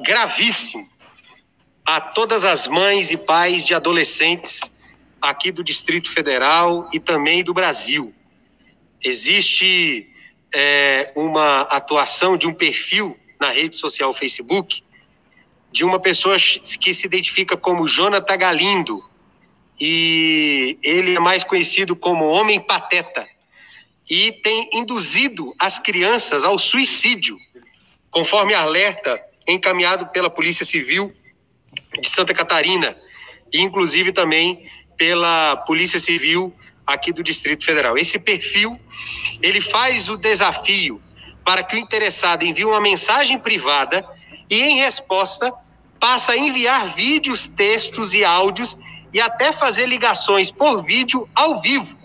gravíssimo a todas as mães e pais de adolescentes aqui do Distrito Federal e também do Brasil. Existe é, uma atuação de um perfil na rede social Facebook de uma pessoa que se identifica como Jonathan Galindo e ele é mais conhecido como Homem Pateta e tem induzido as crianças ao suicídio, conforme alerta encaminhado pela Polícia Civil de Santa Catarina e inclusive também pela Polícia Civil aqui do Distrito Federal. Esse perfil, ele faz o desafio para que o interessado envie uma mensagem privada e em resposta passa a enviar vídeos, textos e áudios e até fazer ligações por vídeo ao vivo.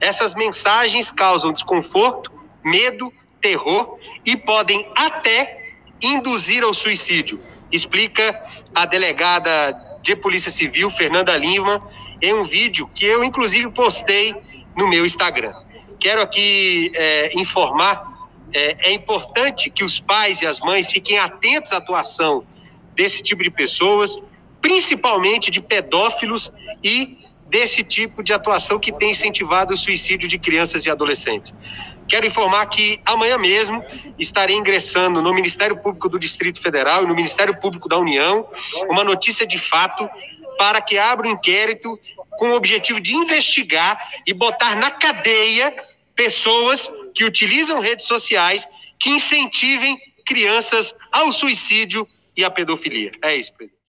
Essas mensagens causam desconforto, medo, terror e podem até induzir ao suicídio, explica a delegada de Polícia Civil, Fernanda Lima, em um vídeo que eu, inclusive, postei no meu Instagram. Quero aqui é, informar: é, é importante que os pais e as mães fiquem atentos à atuação desse tipo de pessoas, principalmente de pedófilos e desse tipo de atuação que tem incentivado o suicídio de crianças e adolescentes. Quero informar que amanhã mesmo estarei ingressando no Ministério Público do Distrito Federal e no Ministério Público da União uma notícia de fato para que abra um inquérito com o objetivo de investigar e botar na cadeia pessoas que utilizam redes sociais que incentivem crianças ao suicídio e à pedofilia. É isso, presidente.